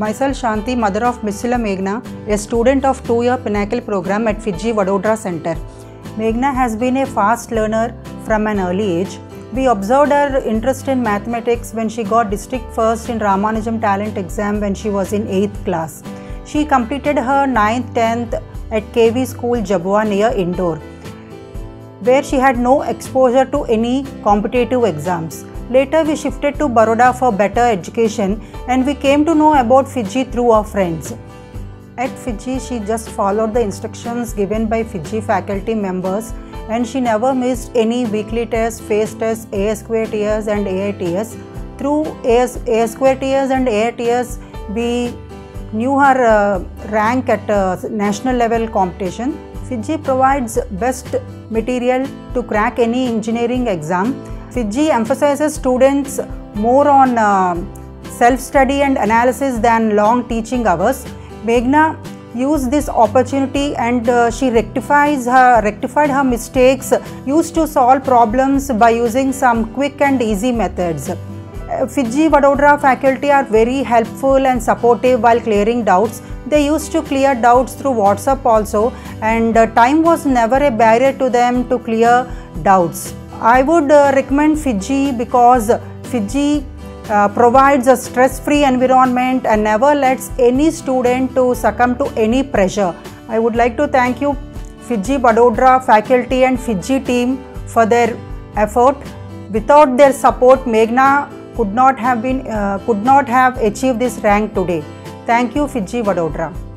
Myself Shanti, mother of Missula Meghana, a student of two-year Pinnacle program at FIITJEE Vadodara Center. Meghana has been a fast learner from an early age. We observed her interest in mathematics when she got district first in Ramanujam talent exam when she was in 8th class. She completed her 9th 10th at KV School Jhabua near Indore, where she had no exposure to any competitive exams. Later, we shifted to Baroda for better education and we came to know about FIITJEE through our friends. At FIITJEE, she just followed the instructions given by FIITJEE faculty members and she never missed any weekly tests, phase tests, ASQATS and AITS. Through AS, ASQATS and AITS, we knew her uh, rank at uh, national level competition. FIITJEE provides best material to crack any engineering exam. FIITJEE emphasizes students more on uh, self-study and analysis than long teaching hours. Meghana used this opportunity and uh, she rectifies her rectified her mistakes used to solve problems by using some quick and easy methods. Uh, FIITJEE Vadodara faculty are very helpful and supportive while clearing doubts. They used to clear doubts through WhatsApp also and uh, time was never a barrier to them to clear doubts. I would uh, recommend FIITJEE because FIITJEE uh, provides a stress-free environment and never lets any student to succumb to any pressure. I would like to thank you FIITJEE Vadodara faculty and FIITJEE team for their effort. Without their support, Meghana could not have been uh, could not have achieved this rank today. Thank you FIITJEE Vadodara.